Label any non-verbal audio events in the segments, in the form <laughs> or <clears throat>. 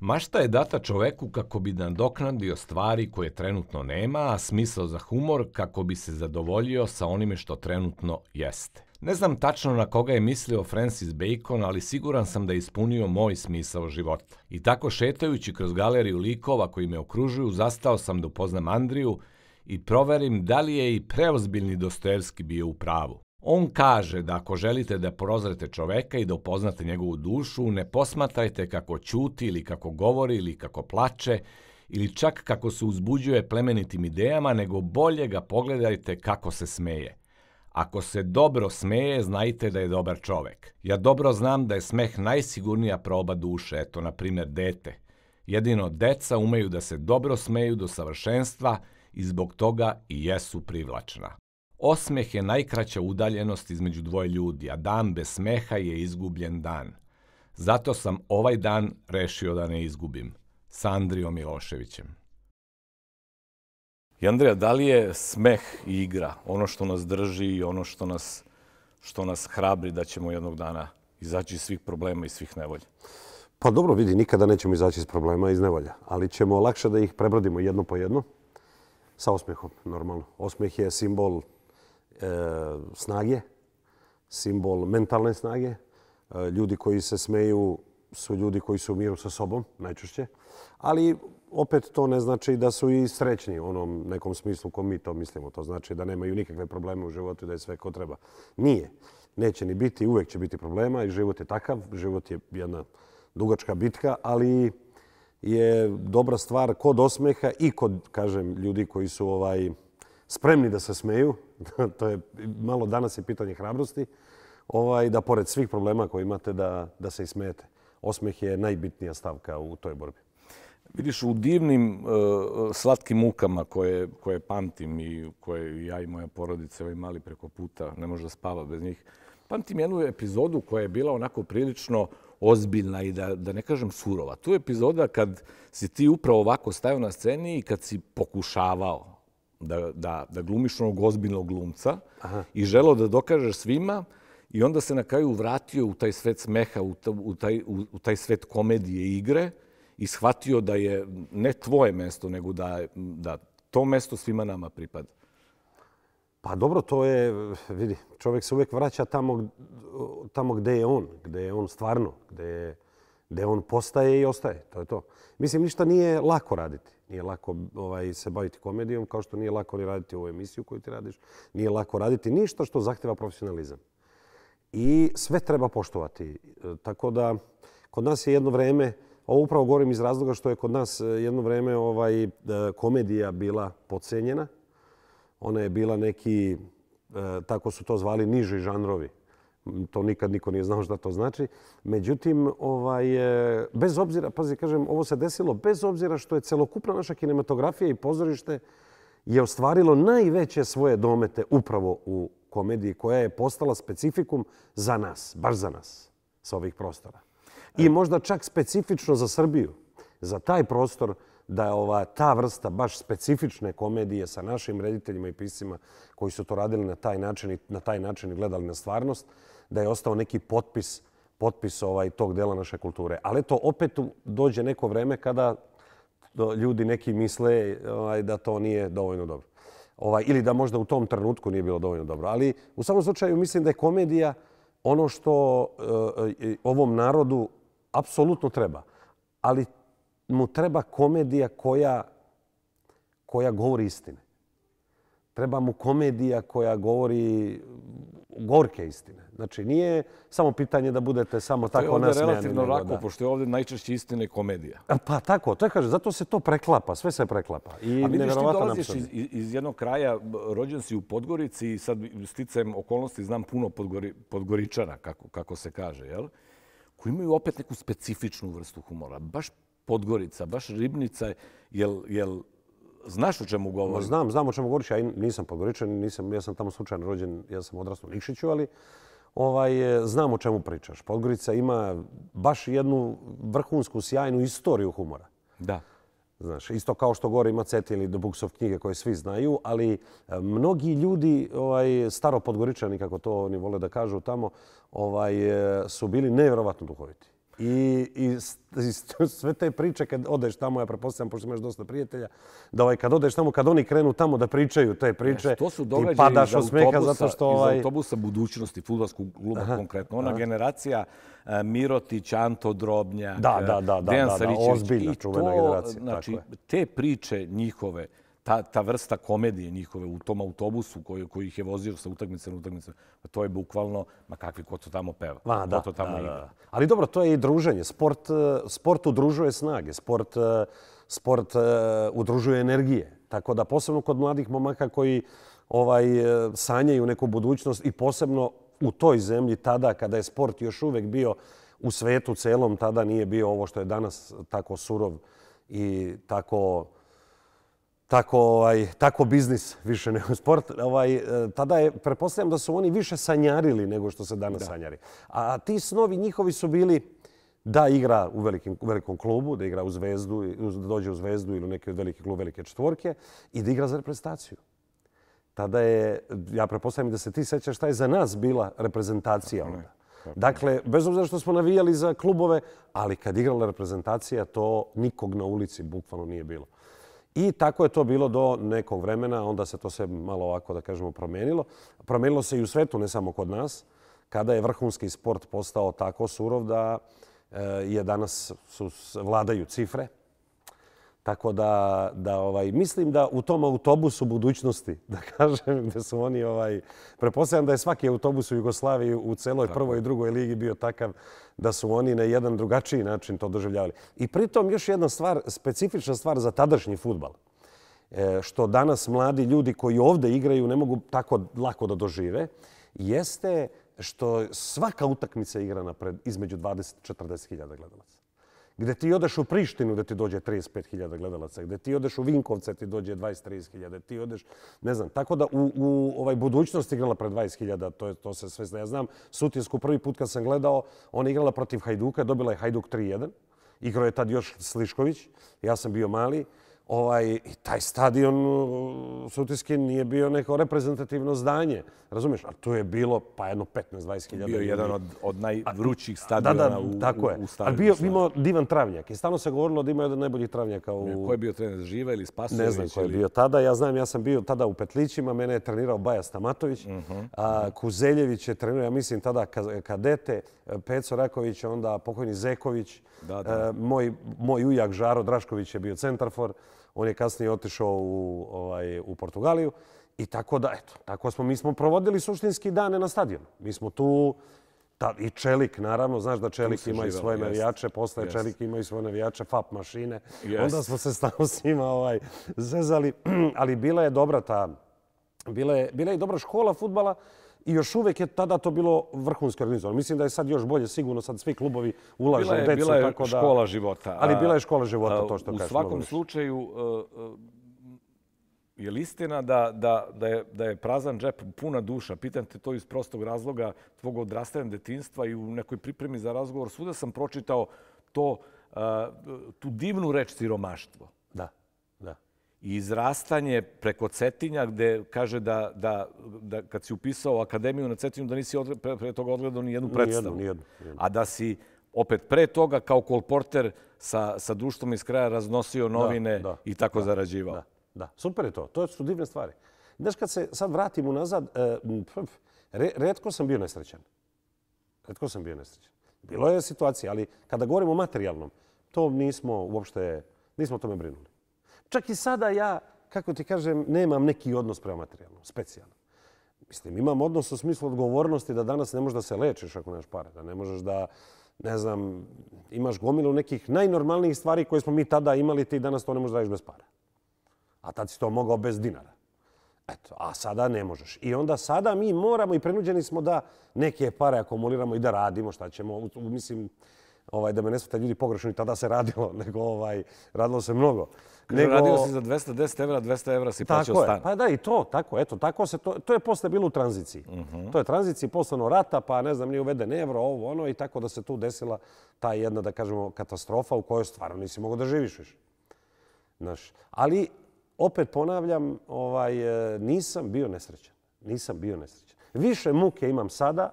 Mašta je data čoveku kako bi nadoknadio stvari koje trenutno nema, a smisao za humor kako bi se zadovoljio sa onime što trenutno jeste. Ne znam tačno na koga je mislio Francis Bacon, ali siguran sam da je ispunio moj smisao života. I tako šetajući kroz galeriju likova koji me okružuju, zastao sam da upoznam Andriju i proverim da li je i preozbiljni Dostojevski bio u pravu. On kaže da ako želite da prozrete čoveka i da upoznate njegovu dušu, ne posmatrajte kako ćuti ili kako govori ili kako plače ili čak kako se uzbuđuje plemenitim idejama, nego bolje ga pogledajte kako se smeje. Ako se dobro smeje, znajte da je dobar čovek. Ja dobro znam da je smeh najsigurnija proba duše, eto, na primjer, dete. Jedino deca umeju da se dobro smeju do savršenstva i zbog toga i jesu privlačna. Osmeh je najkraća udaljenost između dvoje ljudi, a dan bez smeha je izgubljen dan. Zato sam ovaj dan rešio da ne izgubim. S Andrijom Miloševićem. I Andrija, da li je smeh i igra ono što nas drži i ono što nas, što nas hrabri da ćemo jednog dana izaći iz svih problema i svih nevolja? Pa dobro, vidi, nikada nećemo izaći iz problema i iz nevolja, ali ćemo lakše da ih prebrodimo jedno po jedno sa osmehom, normalno. Osmeh je simbol E, snage, simbol mentalne snage. E, ljudi koji se smeju su ljudi koji su u miru sa sobom, najčešće. Ali opet to ne znači da su i srećni u onom nekom smislu kom mi to mislimo. To znači da nemaju nikakve probleme u životu i da je sve ko treba. Nije. Neće ni biti, uvek će biti problema i život je takav. Život je jedna dugačka bitka, ali je dobra stvar kod osmeha i kod, kažem, ljudi koji su ovaj, spremni da se smeju, <laughs> to je malo danas je pitanje hrabrosti, ovaj, da pored svih problema koje imate da, da se ismete. Osmeh je najbitnija stavka u toj borbi. Vidiš, u divnim uh, slatkim mukama koje, koje pamtim i koje ja i moja porodica ovaj mali preko puta ne može da spava bez njih, pamtim jednu epizodu koja je bila onako prilično ozbiljna i da, da ne kažem surova. Tu epizoda kad si ti upravo ovako stavio na sceni i kad si pokušavao, da, da, da glumiš onog ozbiljnog glumca Aha. i želo da dokažeš svima i onda se na kraju vratio u taj svet smeha, u, u, taj, u, u taj svet komedije i igre i shvatio da je ne tvoje mesto, nego da, da to mesto svima nama pripada. Pa dobro, to je, vidi, čovjek se uvijek vraća tamo, tamo gde je on, gde je on stvarno, gde, je, gde on postaje i ostaje. To je to. Mislim, ništa nije lako raditi. Nije lako ovaj, se baviti komedijom, kao što nije lako ni raditi ovu emisiju koju ti radiš. Nije lako raditi ništa što zahtjeva profesionalizam. I sve treba poštovati. E, tako da, kod nas je jedno vreme, ovo upravo govorim iz razloga što je kod nas e, jedno vreme ovaj, e, komedija bila pocenjena. Ona je bila neki, tako su to zvali, niži žanrovi to nikad niko nije znao šta to znači. Međutim, ovaj, bez obzira, pazi, kažem, ovo se desilo bez obzira što je celokupna naša kinematografija i pozorište je ostvarilo najveće svoje domete upravo u komediji koja je postala specifikum za nas, baš za nas, sa ovih prostora. I možda čak specifično za Srbiju, za taj prostor da je ova, ta vrsta baš specifične komedije sa našim rediteljima i piscima koji su to radili na taj način i na taj način gledali na stvarnost, da je ostao neki potpis potpis ovaj tog dela naše kulture. Ali to opet dođe neko vreme kada ljudi neki misle ovaj, da to nije dovoljno dobro. Ovaj, ili da možda u tom trenutku nije bilo dovoljno dobro. Ali u samom slučaju mislim da je komedija ono što eh, eh, ovom narodu apsolutno treba. Ali mu treba komedija koja, koja govori istine. Treba mu komedija koja govori gorke istine. Znači, nije samo pitanje da budete samo tako nasmijani. To je ovdje relativno lako, pošto je ovdje najčešće istine komedija. Pa tako, to je kaže, zato se to preklapa, sve se preklapa. I A vidiš, ti dolaziš iz, iz jednog kraja, rođen si u Podgorici i sad sticajem okolnosti znam puno podgori, podgoričana, kako, kako se kaže, jel? koji imaju opet neku specifičnu vrstu humora. Baš Podgorica, baš Ribnica, jel, jel Znaš o čemu govorim? Znam, znam o čemu govoriš. Ja nisam podgoričan, nisam, ja sam tamo slučajno rođen, ja sam odrastao u Nikšiću, ali ovaj, znam o čemu pričaš. Podgorica ima baš jednu vrhunsku, sjajnu istoriju humora. Da. Znaš, isto kao što gore ima Ceti ili The Books of knjige koje svi znaju, ali e, mnogi ljudi, ovaj, staro podgoričani, kako to oni vole da kažu tamo, ovaj, e, su bili nevjerovatno duhoviti. I, i, i <laughs> sve te priče kad odeš tamo, ja prepostavljam, pošto imaš dosta prijatelja, da ovaj, kad odeš tamo, kad oni krenu tamo da pričaju te priče, to su ti padaš od smeha zato što... Ovaj... Iz autobusa budućnosti, futbolskog kluba aha, konkretno. Ona aha. generacija uh, Mirotić, Anto Drobnjak, da, da, da, Dejan da, da, da, ozbiljna, čuvena generacija. Znači, te priče njihove, ta, ta vrsta komedije njihove u tom autobusu koji, koji ih je vozio sa utakmice na utakmice, to je bukvalno, ma kakvi ko to tamo peva. Ma, da, to tamo da, da. Ali dobro, to je i druženje. Sport, sport udružuje snage, sport, sport uh, udružuje energije. Tako da posebno kod mladih momaka koji ovaj sanjaju neku budućnost i posebno u toj zemlji tada kada je sport još uvek bio u svetu celom, tada nije bio ovo što je danas tako surov i tako tako, ovaj, tako biznis više <laughs> nego sport. Ovaj, e, tada je, prepostavljam da su oni više sanjarili nego što se danas da. sanjari. A ti snovi njihovi su bili da igra u velikim, u velikom klubu, da igra u zvezdu, da dođe u zvezdu ili u neki od velikih klub velike četvorke i da igra za reprezentaciju. Tada je, ja prepostavljam da se ti sećaš šta je za nas bila reprezentacija onda. Dakle, bez obzira što smo navijali za klubove, ali kad igrala reprezentacija, to nikog na ulici bukvalno nije bilo. I tako je to bilo do nekog vremena, onda se to sve malo ovako, da kažemo, promijenilo. Promijenilo se i u svetu, ne samo kod nas, kada je vrhunski sport postao tako surov da e, je danas su, vladaju cifre. Tako da, da ovaj, mislim da u tom autobusu budućnosti, <laughs> da kažem, gde su oni, ovaj, prepostavljam da je svaki autobus u Jugoslaviji u celoj Tako. prvoj i drugoj ligi bio takav da su oni na jedan drugačiji način to doživljavali. I pritom još jedna stvar, specifična stvar za tadašnji futbal, e, što danas mladi ljudi koji ovde igraju ne mogu tako lako da dožive, jeste što svaka utakmica igrana pred između 20-40 hiljada gledalaca gdje ti odeš u Prištinu da ti dođe 35.000 gledalaca, gdje ti odeš u Vinkovce ti dođe 20-30.000, ti odeš, ne znam, tako da u, u ovaj budućnost igrala pred 20.000, to, je, to se sve zna. Ja znam, Sutjesku prvi put kad sam gledao, ona je igrala protiv Hajduka, dobila je Hajduk 3-1, igrao je tad još Slišković, ja sam bio mali, ovaj, taj stadion Sutiski nije bio neko reprezentativno zdanje. Razumiješ? A tu je bilo pa jedno 15-20 hiljada. Bio jedan od, od najvrućih stadiona da, da, u, tako je. u, stadionu. bio, imao divan travnjak. I stalno se govorilo da ima jedan najboljih travnjaka. U... Ko je bio trener Živa ili Spasović? Ne znam ko je bio tada. Ja znam, ja sam bio tada u Petlićima. Mene je trenirao Baja Stamatović. Uh mhm. -huh. a, Kuzeljević je trenirao, ja mislim, tada kadete. Peco Raković, onda pokojni Zeković. Da, da. A, moj, moj ujak Žaro Drašković je bio centarfor. On je kasnije otišao u, ovaj, u Portugaliju. I tako da, eto, tako smo, mi smo provodili suštinski dane na stadionu. Mi smo tu, ta, i Čelik, naravno, znaš da Čelik ima i svoje navijače, posle jest. Čelik ima i svoje navijače, FAP mašine. Jest. Onda smo se stano s njima ovaj, zezali, <clears throat> ali bila je dobra ta, bila je, bila je dobra škola futbala, I još uvek je tada to bilo vrhunski organizovano. Mislim da je sad još bolje, sigurno sad svi klubovi ulažu u decu. Bila je tako da, škola života. Ali bila je škola života, to što kažeš. U svakom slučaju, uh, uh, je li istina da, da, da, je, da je prazan džep puna duša? Pitam te to iz prostog razloga tvog odrastanja detinstva i u nekoj pripremi za razgovor. Svuda sam pročitao to, uh, tu divnu reč siromaštvo. I izrastanje preko Cetinja gde kaže da, da, da kad si upisao akademiju na Cetinju da nisi odgled, pre, pre toga odgledao ni jednu predstavu. Nijednu, nijednu, A da si opet pre toga kao kolporter sa, sa društvom iz kraja raznosio novine da, da, i tako da, zarađivao. Da, da, super je to. To su divne stvari. Znaš, kad se sad vratim unazad, e, re, redko sam bio nesrećan. Redko sam bio nesrećan. Bilo je situacija, ali kada govorimo o materijalnom, to nismo uopšte, nismo o tome brinuli. Čak i sada ja, kako ti kažem, nemam neki odnos prema materijalnom, specijalno. Mislim, imam odnos u smislu odgovornosti da danas ne možeš da se lečiš ako nemaš pare, da ne možeš da, ne znam, imaš gomilu nekih najnormalnijih stvari koje smo mi tada imali, ti danas to ne možeš da bez para. A tad si to mogao bez dinara. Eto, a sada ne možeš. I onda sada mi moramo i prenuđeni smo da neke pare akumuliramo i da radimo šta ćemo. Mislim, ovaj, da me ne svete ljudi pogrešno i tada se radilo, <laughs> nego ovaj, radilo se mnogo. Nego... Radio si za 210 evra, 200 evra si plaćao stan. Je. Pa da, i to, tako, eto, tako se to, to je posle bilo u tranziciji. Uh mhm. -huh. To je tranziciji poslano rata, pa ne znam, nije uveden evro, ovo, ono, i tako da se tu desila ta jedna, da kažemo, katastrofa u kojoj stvarno nisi mogao da živiš više. Znaš, ali, opet ponavljam, ovaj, e, nisam bio nesrećan. Nisam bio nesrećan. Više muke imam sada,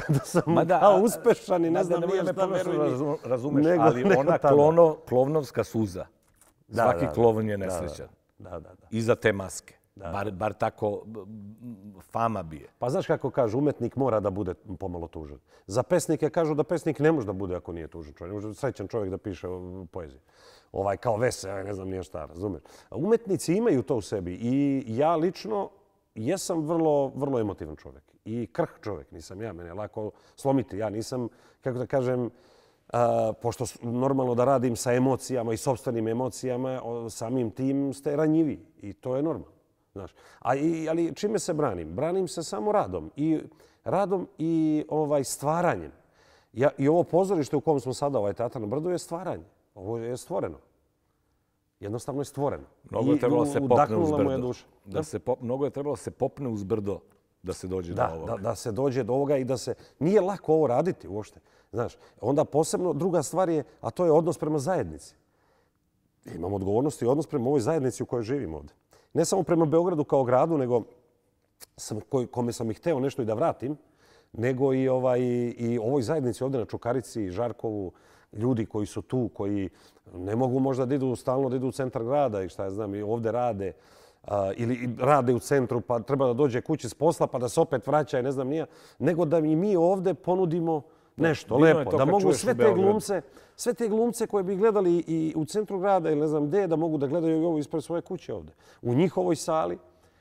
kada sam Mada, kao uspešan i ne znam nije šta verujem. Razumeš, nego, ali nego ona klono, klovnovska suza. Da, Svaki da, klovn je nesrećan. Da, da, da. da. Iza te maske. Da. Bar, bar tako fama bije. Pa znaš kako kažu, umetnik mora da bude pomalo tužan. Za pesnike kažu da pesnik ne može da bude ako nije tužan čovjek. Ne može srećan čovjek da piše poeziju. Ovaj, kao vese, ne znam nije šta, razumeš. Umetnici imaju to u sebi i ja lično jesam vrlo, vrlo emotivan čovjek. I krh čovjek, nisam ja, mene je lako slomiti. Ja nisam, kako da kažem, a, pošto normalno da radim sa emocijama i sobstvenim emocijama, samim tim ste ranjivi i to je normalno. Znaš. A, i, ali čime se branim? Branim se samo radom. I radom i ovaj stvaranjem. Ja, I ovo pozorište u kom smo sada, ovaj teatr na brdu, je stvaranje. Ovo je stvoreno. Jednostavno je stvoreno. Mnogo je trebalo se popne uz brdo. Da se pop, mnogo je trebalo se popne uz brdo da se dođe da, do ovoga. Da, da se dođe do ovoga i da se... Nije lako ovo raditi uopšte. Znaš, onda posebno druga stvar je, a to je odnos prema zajednici. Imam odgovornost i odnos prema ovoj zajednici u kojoj živim ovde ne samo prema Beogradu kao gradu, nego sam, kome sam ih hteo nešto i da vratim, nego i, ovaj, i ovoj zajednici ovdje na Čukarici, Žarkovu, ljudi koji su tu, koji ne mogu možda da idu stalno da idu u centar grada i šta ja znam, i ovdje rade, ili rade u centru pa treba da dođe kući s posla pa da se opet vraća i ne znam nija, nego da i mi ovdje ponudimo nešto lepo, da mogu sve te glumce, sve te glumce koje bi gledali i u centru grada ili ne znam gdje, da mogu da gledaju i ovo ispred svoje kuće ovdje. U njihovoj sali,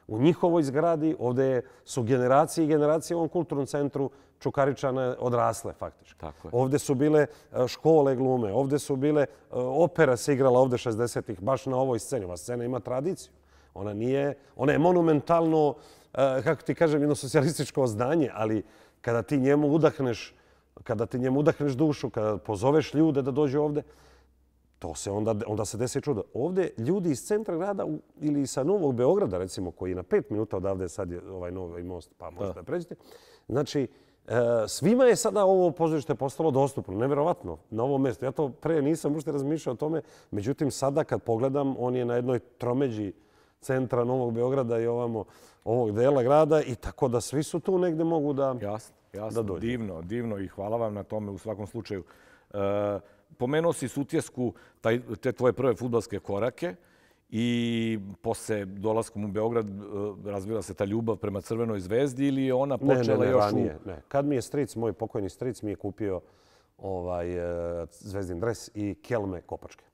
u njihovoj zgradi, ovdje su generacije i generacije u ovom kulturnom centru Čukaričane odrasle faktički. Tako je. Ovdje su bile e, škole glume, ovdje su bile e, opera se igrala ovdje 60-ih, baš na ovoj sceni. Ova scena ima tradiciju. Ona nije, ona je monumentalno, e, kako ti kažem, jedno socijalističko zdanje, ali kada ti njemu udahneš kada ti njemu udahneš dušu, kada pozoveš ljude da dođe ovde, to se onda, onda se desi čudo. Ovde ljudi iz centra grada ili sa Novog Beograda, recimo, koji na pet minuta odavde, sad je ovaj novi most, pa možete da pređete. Znači, e, svima je sada ovo pozorište postalo dostupno, nevjerovatno, na ovom mjestu. Ja to pre nisam ušte razmišljao o tome, međutim, sada kad pogledam, on je na jednoj tromeđi centra Novog Beograda i ovamo ovog dela grada i tako da svi su tu negde mogu da... Jasno. Jasno, divno, divno i hvala vam na tome u svakom slučaju. E, pomenuo si Sutjesku, taj, te tvoje prve futbalske korake i posle dolaskom u Beograd e, razvila se ta ljubav prema Crvenoj zvezdi ili je ona počela ne, ne, još ranije, u... Ne, Kad mi je stric, moj pokojni stric, mi je kupio ovaj, e, zvezdin dres i kelme kopačke.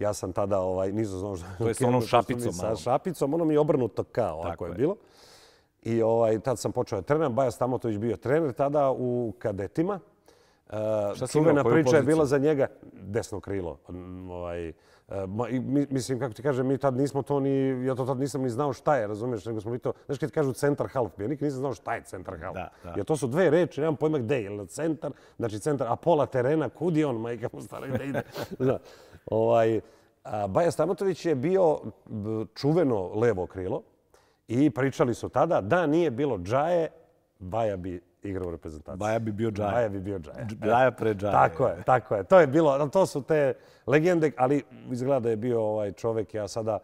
Ja sam tada, ovaj, nisam znao što... To je sa onom <laughs> šapicom. Sa šapicom, ono mi je obrnuto kao, ako je, je bilo. I ovaj, tad sam počeo da treniram. Baja Stamotović bio trener tada u kadetima. Si imao? priča je bila za njega desno krilo. Ovaj, I, mislim, kako ti kažem, mi tad nismo to ni, ja to tad nisam ni znao šta je, razumiješ, nego smo mi to, znaš kad ti kažu centar half, ja nikad nisam znao šta je centar half. Da, da. Ja to su dve reči, nemam pojma gde je, centar, znači centar, a pola terena, kud je on, majka mu stara, gde ide. <laughs> da. ovaj, a, Baja Stamotović je bio čuveno levo krilo, I pričali su tada da nije bilo Džaje, Baja bi igrao u reprezentaciji. Baja bi bio Džaje. Baja bi bio Džaje. Džaja pre Džaje. Tako je, tako je. To je bilo, to su te legende, ali izgleda da je bio ovaj čovek, ja sada,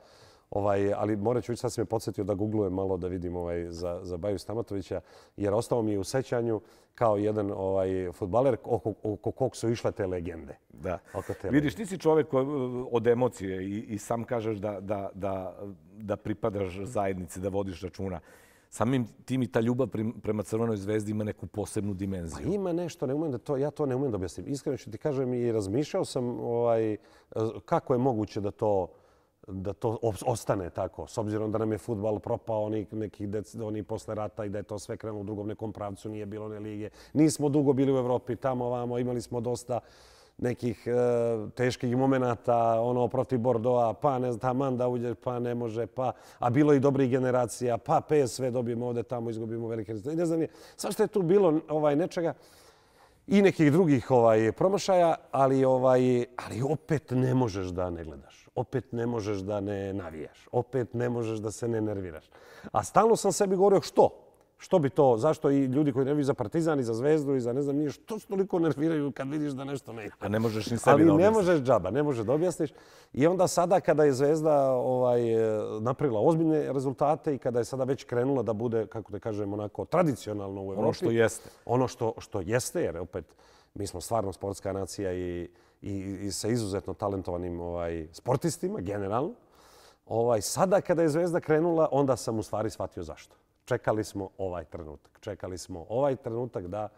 ovaj, ali morat ću sad se me podsjetio da googlujem malo da vidim ovaj, za, za Baju Stamatovića, jer ostao mi je u sećanju kao jedan ovaj futbaler oko, oko kog su išle te legende. Da. Oko te Vidiš, ti si čovjek od emocije i, i sam kažeš da, da, da, da pripadaš zajednici, da vodiš računa. Samim tim i ta ljubav prema Crvenoj zvezdi ima neku posebnu dimenziju. Pa ima nešto, ne umem da to, ja to ne umem da objasnim. Iskreno ću ti kažem i razmišljao sam ovaj, kako je moguće da to da to ostane tako, s obzirom da nam je futbal propao oni neki dec, oni posle rata i da je to sve krenulo u drugom nekom pravcu, nije bilo ne lige. Nismo dugo bili u Evropi, tamo ovamo, imali smo dosta nekih e, teških momenata, ono protiv Bordoa, pa ne znam, taman da uđe, pa ne može, pa, a bilo i dobrih generacija, pa PSV dobijemo ovde, tamo izgubimo velike rezultate. Ne znam, sva što je tu bilo ovaj, nečega i nekih drugih ovaj promašaja, ali, ovaj, ali opet ne možeš da ne gledaš opet ne možeš da ne navijaš. Opet ne možeš da se ne nerviraš. A stalno sam sebi govorio što? Što bi to, zašto i ljudi koji nerviraju za Partizan i za Zvezdu i za ne znam nije, što se toliko nerviraju kad vidiš da nešto ne A ne možeš ni sebi Ali da ne možeš džaba, ne možeš da objasniš. I onda sada kada je Zvezda ovaj, e, napravila ozbiljne rezultate i kada je sada već krenula da bude, kako da kažem, onako tradicionalno u Evropi. Ono što jeste. Ono što, što jeste, jer opet mi smo stvarno sportska nacija i, i, i sa izuzetno talentovanim ovaj, sportistima, generalno. Ovaj, sada kada je Zvezda krenula, onda sam u stvari shvatio zašto. Čekali smo ovaj trenutak. Čekali smo ovaj trenutak da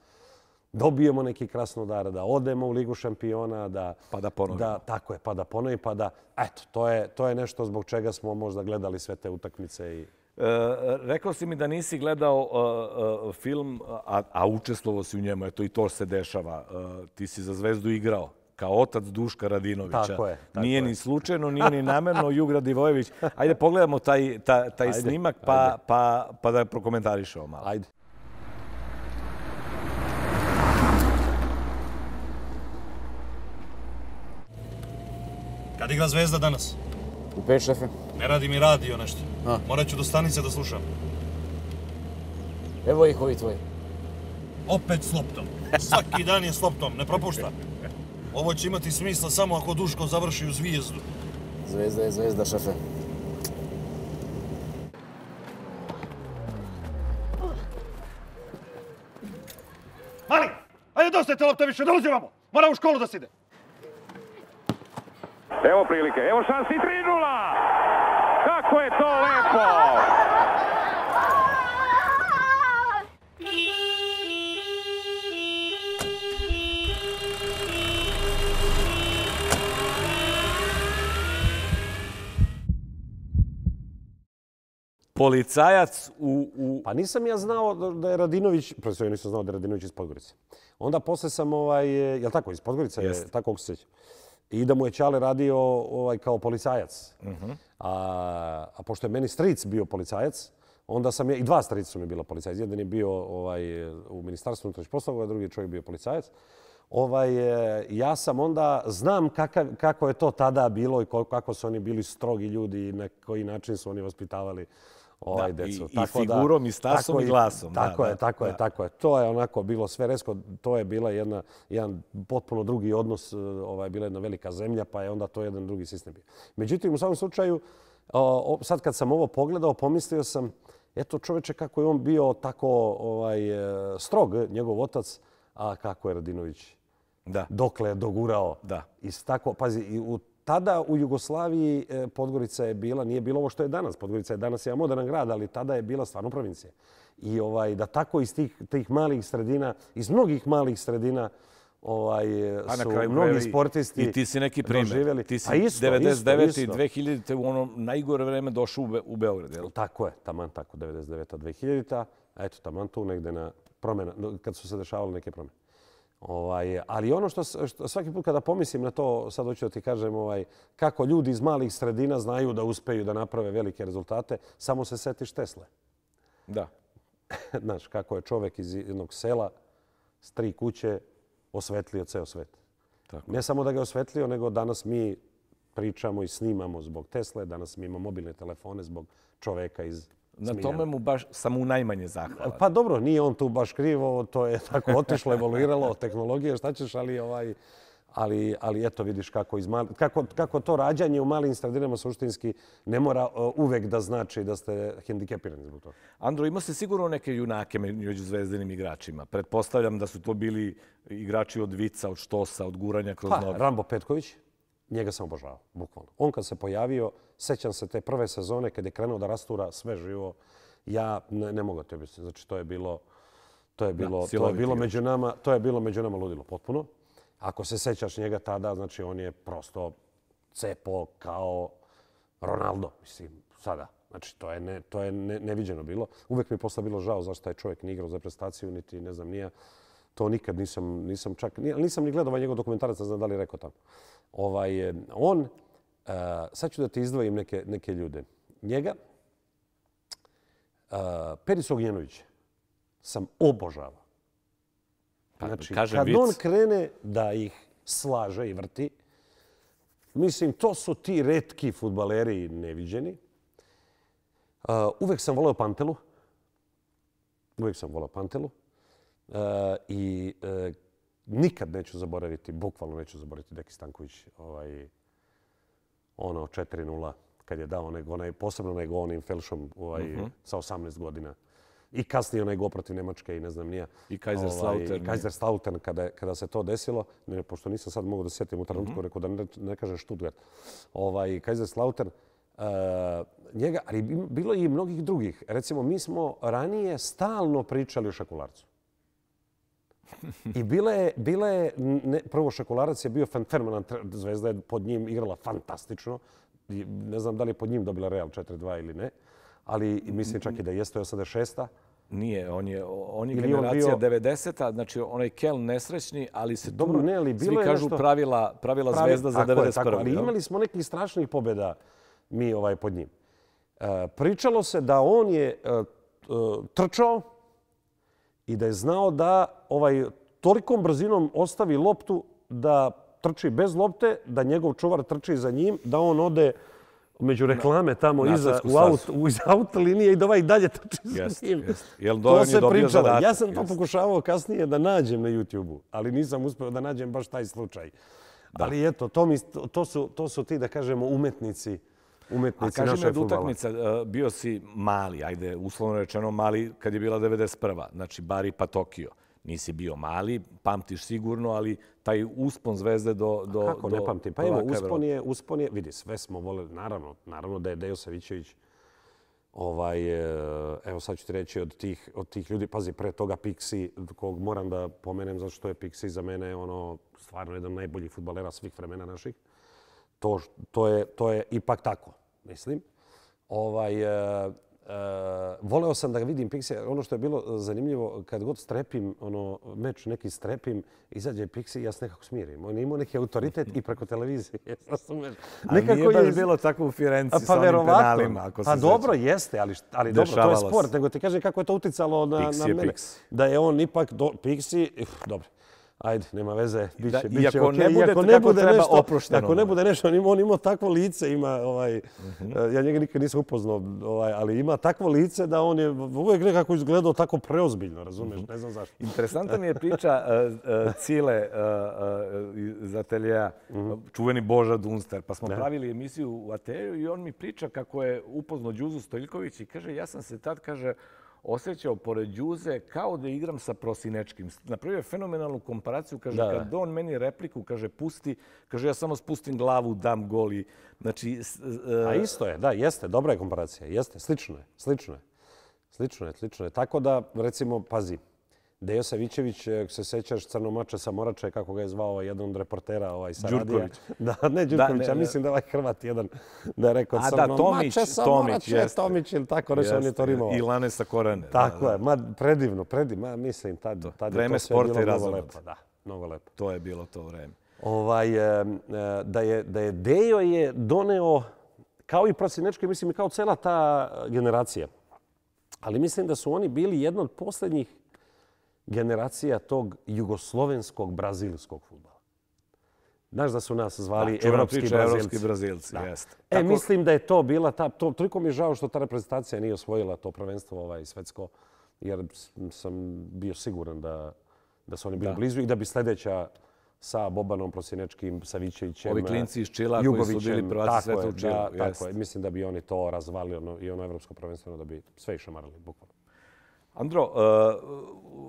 dobijemo neki krasnodar, da odemo u Ligu šampiona, da... Pa da ponovimo. Da, tako je, pa da ponovimo, pa da... Eto, to je, to je nešto zbog čega smo možda gledali sve te utakmice i... E, rekao si mi da nisi gledao e, e, film, a, a učestvovao si u njemu, eto i to se dešava. E, ti si za zvezdu igrao kao otac Duška Radinovića. Tako je, tako nije je. ni slučajno, nije ni namerno <laughs> Jugra Divojević. Ajde pogledamo taj, taj, taj Ajde, snimak pa, pa, pa da prokomentarišemo malo. Ajde. Kad igra Zvezda danas? U pet, šefe. Ne radi mi radio nešto. A. Morat ću do stanice da slušam. Evo ih ovi tvoji. Opet s loptom. Svaki dan je s loptom, ne propušta. Ovo će imati smisla samo ako Duško završi u zvijezdu. Zvezda je zvezda, šefe. Mali, ajde dosta je te lopte više, dolazi vamo. Mora u školu da se ide. Evo prilike, evo šansi 3-0! Kako je to lepo! Policajac u, u Pa nisam ja znao da- je Radinović, prvo svega nisam znao da je Radinović iz Podgorice. Onda posle sam, ovaj, je li tako, iz Podgorice, je, Jeste. tako kako se sjećam. I da mu je Čale radio ovaj, kao policajac. A, a pošto je meni stric bio policajac, onda sam ja, i dva strica su mi bila policajac. Jedan je bio ovaj, u ministarstvu unutrašnjih poslova, a drugi je čovjek bio policajac. Ovaj, e, ja sam onda, znam kakav, kako je to tada bilo i kako su oni bili strogi ljudi i na koji način su oni vaspitavali ovaj Da, i- decu. i figurom, i stasom, tako i glasom, da, Tako je, da, tako je, da. tako je. To je onako bilo sve resko, to je bila jedna, jedan potpuno drugi odnos, e, ovaj, bila jedna velika zemlja, pa je onda to jedan drugi sistem bio. Međutim, u svakom slučaju, o, sad kad sam ovo pogledao, pomislio sam, eto čoveče kako je on bio tako ovaj, e, strog, njegov otac, a kako je Radinović da. dokle je dogurao. Da. I tako, pazi, i u, tada u Jugoslaviji e, Podgorica je bila, nije bilo ovo što je danas. Podgorica je danas jedan moderan grad, ali tada je bila stvarno provincija. I ovaj, da tako iz tih, tih malih sredina, iz mnogih malih sredina, ovaj, Pa su kraju mnogi krajeva i- sportisti I ti si neki primjer. doživjeli. Ti si isto, 99. isto, i isto. 2000. u ono najgore vreme došao u, Be u Beograd, jel? Tako je, taman tako, 99. 2000. Eto, taman tu negde na promjena, kad su se dešavale neke promjene. Ovaj, ali ono što, što svaki put kada pomislim na to, sad hoću da ti kažem ovaj, kako ljudi iz malih sredina znaju da uspeju da naprave velike rezultate, samo se setiš Tesle. Da. <laughs> Znaš, kako je čovek iz jednog sela s tri kuće osvetlio ceo svet. Tako. Ne samo da ga je osvetlio, nego danas mi pričamo i snimamo zbog Tesle, danas mi imamo mobilne telefone zbog čoveka iz Na Smiljana. tome mu baš sam mu najmanje zahvalan. Pa dobro, nije on tu baš krivo, to je tako otišlo, evoluiralo, tehnologije, šta ćeš, ali ovaj, ali, ali eto vidiš kako, iz mali, kako, kako to rađanje u malim sredinama suštinski ne mora uh, uvek da znači da ste hendikepirani zbog toga. Andro, imao se sigurno neke junake među zvezdanim igračima. Pretpostavljam da su to bili igrači od vica, od štosa, od guranja kroz Pa, noge. Rambo Petković, njega sam obožavao, bukvalno. On kad se pojavio, sećam se te prve sezone kad je krenuo da rastura sve živo, ja ne, ne mogu da te objasniti. Znači, to je bilo, to je bilo, to je bilo među nama, to je bilo među nama ludilo potpuno. Ako se sećaš njega tada, znači on je prosto cepo kao Ronaldo, mislim, sada. Znači, to je, ne, to je ne, neviđeno bilo. Uvek mi je posle bilo žao zašto taj čovjek nije igrao za prestaciju, niti ne znam, nije. To nikad nisam, nisam čak, nisam ni gledao ovaj njegov dokumentarac, ne znam da li je rekao tamo. Ovaj, eh, on, uh, sad ću da ti izdvojim neke, neke ljude. Njega, uh, Perica Ognjenović, sam obožavao. Znači, kažem kad vic. on krene da ih slaže i vrti, mislim, to su ti retki futbaleri neviđeni. Uh, uvek sam voleo Pantelu. Uvijek sam volao Pantelu. E, I e, nikad neću zaboraviti, bukvalno neću zaboraviti Deki Stanković, ovaj, ono 4-0, kad je dao onaj, onaj, posebno onaj gol onim Felšom ovaj, Mhm. sa 18 godina. I kasnije onaj gol protiv Nemačke i ne znam nija. I Kaiserslautern. i Kaiserslautern kada, kada se to desilo, ne, pošto nisam sad mogu da sjetim u trenutku, Mhm. rekao da ne, ne kažem Stuttgart. Ovaj, Kaiserslautern, uh, njega, ali bi- bilo je i mnogih drugih. Recimo, mi smo ranije stalno pričali o Šakularcu. I bila je, bila je ne, prvo Šakularac je bio fenomenalan, tre- Zvezda je pod njim igrala fantastično. I ne znam da li je pod njim dobila Real 4-2 ili ne, ali mislim čak i da jeste 86 Nije, on je, on je Ili on generacija bio- 90-a, znači onaj Kel nesrećni, ali se Dobro, tu ne, ali bilo svi je kažu nešto- pravila, pravila Pravi- Zvezda za tako je, 91. tako, ali imali smo nekih strašnih pobjeda mi ovaj pod njim. E, pričalo se da on je e, e, trčao i da je znao da ovaj tolikom brzinom ostavi loptu da trči bez lopte, da njegov čuvar trči za njim, da on ode među reklame tamo na iza, u aut, u, iz auto linije i da ovaj dalje trči za Jest, njim. jest. Jel to se pričalo. Ja sam to jest. pokušavao kasnije da nađem na YouTube-u, ali nisam uspio da nađem baš taj slučaj. Ali eto, to, mi, to, su, to su ti, da kažemo, umetnici, A umetnici kaži mi našeg od fudbala. utakmica, e, bio si mali, ajde, uslovno rečeno mali kad je bila 91. Znači Bari pa Tokio. Nisi bio mali, pamtiš sigurno, ali taj uspon zvezde do, do, Kako do ne pamtim? Pa evo, uspon je, uspon je, vidi, sve smo voleli, naravno, naravno da je Dejo Savićević, ovaj, e, evo sad ću ti reći od tih, od tih ljudi, pazi, pre toga Pixi, kog moram da pomenem zato što je Pixi za mene ono, stvarno jedan od najboljih futbalera svih vremena naših. To, to, je, to je ipak tako, mislim. Ovaj, e, e, voleo sam da ga vidim Pixi. Ono što je bilo zanimljivo, kad god strepim, ono, meč neki strepim, izađe Pixi i ja se nekako smirim. On je imao neki autoritet i preko televizije. <laughs> Razumeš? Ali nije baš bilo tako u Firenci A, sa pa onim penalima, ako se Pa dobro, sjećam. jeste, ali, ali dobro, to je sport. se. Nego ti kažem kako je to uticalo na, Pixi na je mene. Pixi. Da je on ipak do, Pixi, uf, dobro. Ajde, nema veze, bit će, bit će iako okej. ne bude kako nešto, oprošteno Ako ne bude nešto, on ima, on ima takvo lice, ima, ovaj, Mhm. e, ja njega nikad nisam upoznao, ovaj, ali ima takvo lice da on je uvijek nekako izgledao tako preozbiljno, razumeš, Mhm. ne znam zašto. Interesantna mi je priča uh, uh, Cile uh, uh, iz ateljeja, Mhm. čuveni Boža Dunster. Pa smo pravili emisiju u atelju i on mi priča kako je upoznao Đuzu Stojiljković i kaže ja sam se tad, kaže, osjećao pored Đuze kao da igram sa Prosinečkim. Napravio je fenomenalnu komparaciju, kaže, Da, kad on meni repliku, kaže, pusti, kaže, ja samo spustim glavu, dam gol i... Znači, s- A isto je, da, jeste, dobra je komparacija, jeste, slično je, slično je. Slično je, slično je. Tako da, recimo, pazi, Dejo Savićević, ako se sećaš crnomača sa Morače, kako ga je zvao jedan od reportera ovaj, sa radija. Đurković. <laughs> Da, ne Đurković, ne, a ne. mislim da je ovaj Hrvat jedan da je rekao A da, crnomače Tomić, sa Tomić, Morače, jeste. Tomić ili tako, nešto on je to rimovao. I Lane sa Korane. Tako je, ma predivno, predivno, ma mislim, tad, tad je vreme to sve sporta bilo mnogo lepo. Da, mnogo lepo. To je bilo to vreme. ovaj, e, e, da, je, da je Dejo je doneo, kao i Prosinečki, mislim i kao cela ta generacija. Ali mislim da su oni bili jedna od posljednjih generacija tog jugoslovenskog brazilskog futbala. Znaš da su nas zvali čuvena evropski priča, brazilci. evropski Brazilci, jeste. E, Tako- mislim da je to bila ta... To, toliko mi je žao što ta reprezentacija nije osvojila to prvenstvo ovaj, svetsko, jer sam bio siguran da, da su oni bili blizu i da bi sljedeća sa Bobanom Prosinečkim, Savićevićem, Ovi klinci iz Čila koji su bili prvaci sveta u Čilu, Da, tako je. Mislim da bi oni to razvalili ono, i ono evropsko prvenstveno da bi sve išamarali, bukvalno. Andro, uh,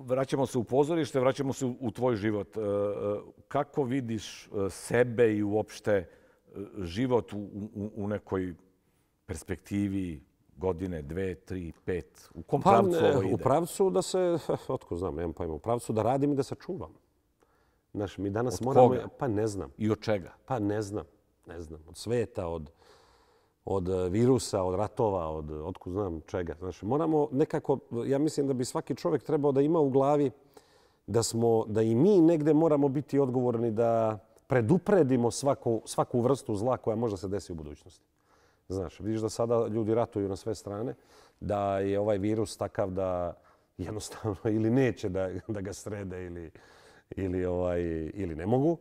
vraćamo se u pozorište, vraćamo se u, tvoj život. Uh, uh, kako vidiš sebe i uopšte život u, u, u nekoj perspektivi godine, dve, tri, pet? U kom pravcu ne, ovo ide? u pravcu da se, <laughs> otko znam, nemam pojma, u pravcu da radim i da se čuvam. Znaš, mi danas Od moramo... koga? Pa ne znam. I od čega? Pa ne znam, ne znam. Od sveta, od, od e, virusa, od ratova, od otkud znam čega. Znači, moramo nekako, ja mislim da bi svaki čovjek trebao da ima u glavi da smo, da i mi negde moramo biti odgovorni da predupredimo svaku, svaku vrstu zla koja može se desi u budućnosti. Znaš, vidiš da sada ljudi ratuju na sve strane, da je ovaj virus takav da jednostavno <laughs> ili neće da, da ga srede ili, ili, ovaj, ili ne mogu.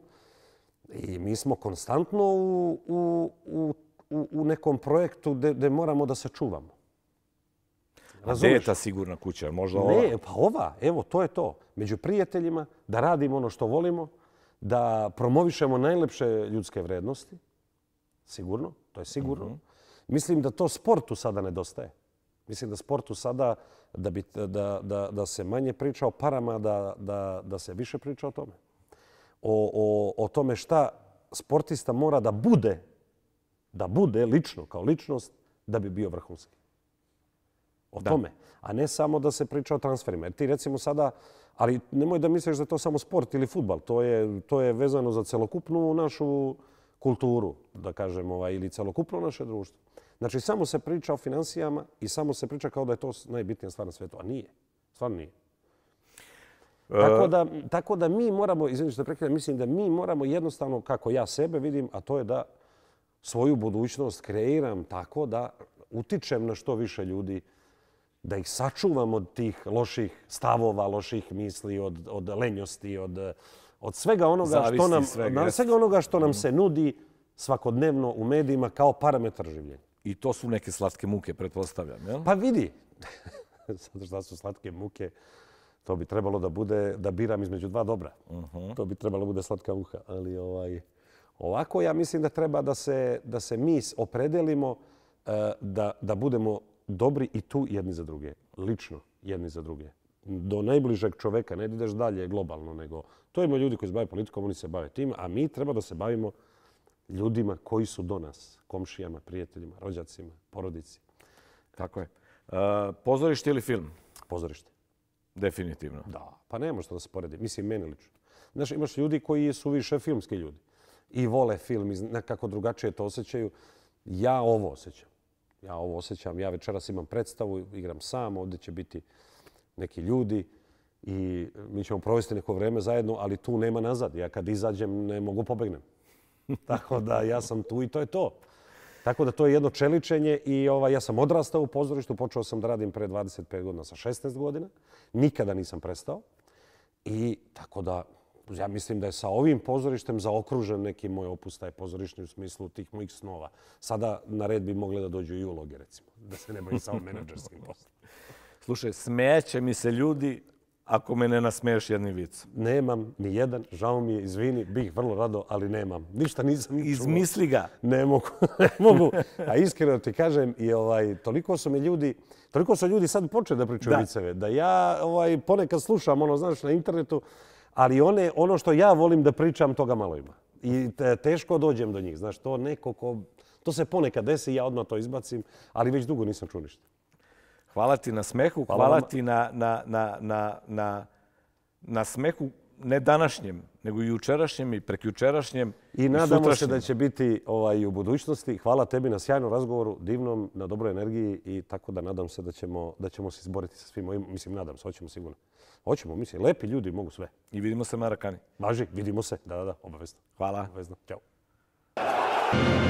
I mi smo konstantno u, u, u, u- u nekom projektu gde moramo da se čuvamo. A gde je ta sigurna kuća? Možda ova? Ne, pa ova, evo, to je to. Među prijateljima, da radimo ono što volimo, da promovišemo najlepše ljudske vrednosti. Sigurno, to je sigurno. Mhm. Mislim da to sportu sada nedostaje. Mislim da sportu sada, da, bi, da, da, da se manje priča o parama, da, da, da se više priča o tome. O, o, o tome šta sportista mora da bude, da bude lično, kao ličnost, da bi bio vrhunski. O Da. tome. A ne samo da se priča o transferima. Jer ti recimo sada, ali nemoj da misliš da je to samo sport ili futbal. To je, to je vezano za celokupnu našu kulturu, da kažem, ovaj, ili celokupno naše društvo. Znači, samo se priča o financijama i samo se priča kao da je to najbitnija stvar na svetu. A nije. Stvarno nije. Tako da, tako da mi moramo, izvinite što prekidam, mislim da mi moramo jednostavno, kako ja sebe vidim, a to je da svoju budućnost kreiram tako da utičem na što više ljudi, da ih sačuvam od tih loših stavova, loših misli, od, od lenjosti, od, od svega onoga što nam, svega, na- svega onoga što nam se nudi svakodnevno u medijima kao parametar življenja. I to su neke slatke muke, pretpostavljam, jel? Pa vidi, <laughs> zato što su slatke muke, to bi trebalo da bude, da biram između dva dobra. To bi trebalo da bude slatka muha. Ali ovaj, ovako ja mislim da treba da se, da se mi opredelimo eh, da, da budemo dobri i tu jedni za druge. Lično jedni za druge. Do najbližeg čoveka, ne ideš dalje globalno, nego to imaju ljudi koji se bave politikom, oni se bave tim, a mi treba da se bavimo ljudima koji su do nas, komšijama, prijateljima, rođacima, porodici, Tako je. Uh, pozorište ili film? pozorište. Definitivno. Da, pa ne može to da se poredi. Mislim, meni lično. Znaš, imaš ljudi koji su više filmski ljudi i vole film i nekako drugačije to osjećaju. Ja ovo osjećam. Ja ovo osjećam. Ja večeras imam predstavu, igram sam, ovdje će biti neki ljudi i mi ćemo provesti neko vreme zajedno, ali tu nema nazad. Ja kad izađem ne mogu pobegnem. <laughs> Tako da ja sam tu i to je to. Tako da to je jedno čeličenje i ovaj, ja sam odrastao u pozorištu, počeo sam da radim pre 25 godina sa 16 godina. Nikada nisam prestao. I tako da ja mislim da je sa ovim pozorištem zaokružen neki moj opus, taj pozorišni u smislu tih mojih snova. Sada na red bi mogle da dođu i uloge, recimo, da se ne bavim samo menadžerskim <laughs> poslom. Slušaj, smeće mi se ljudi ako me ne nasmeješ jednim vicom. Nemam ni jedan, žao mi je, izvini, bih vrlo rado, ali nemam. Ništa nisam ni čuo. Izmisli ga. Ne mogu, <laughs> ne mogu. A iskreno ti kažem, i ovaj, toliko su me ljudi, toliko su ljudi sad počeli da pričaju viceve, da ja ovaj, ponekad slušam ono, znaš, na internetu, ali one, ono što ja volim da pričam, toga malo ima. I te, teško dođem do njih. Znaš, to neko ko, to se ponekad desi, ja odmah to izbacim, ali već dugo nisam čuo ništa. Hvala ti na smehu, Hvala hvala, ti na, na, na, na, na, na smehu ne današnjem, nego i jučerašnjem i prekjučerašnjem I nadamo se sutrašnjem. da će biti ovaj, i u budućnosti. Hvala tebi na sjajnom razgovoru, divnom, na dobroj energiji i tako da nadam se da ćemo, da ćemo se izboriti sa svim ovim. Mislim, nadam se, hoćemo sigurno. Hoćemo, mislim, lepi ljudi mogu sve. I vidimo se Marakani. Važi, vidimo se. Da, da, da, obavezno. Hvala. Obavezno. Ćao. Thank you.